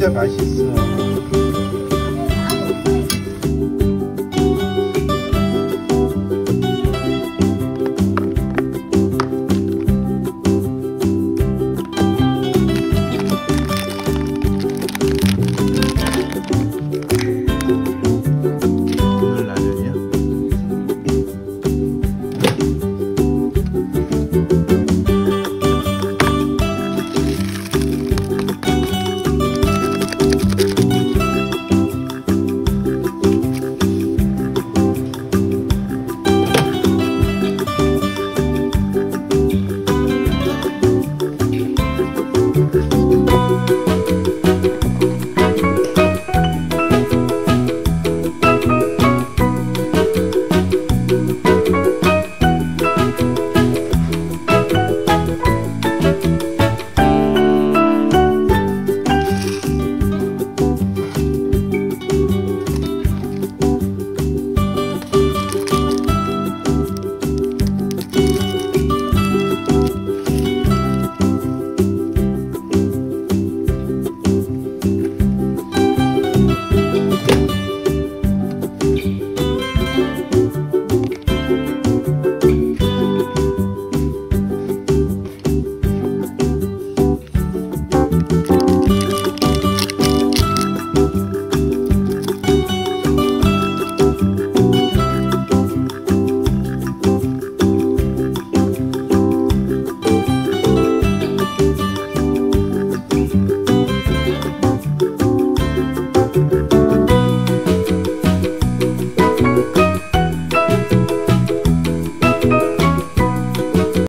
这白起是 thank you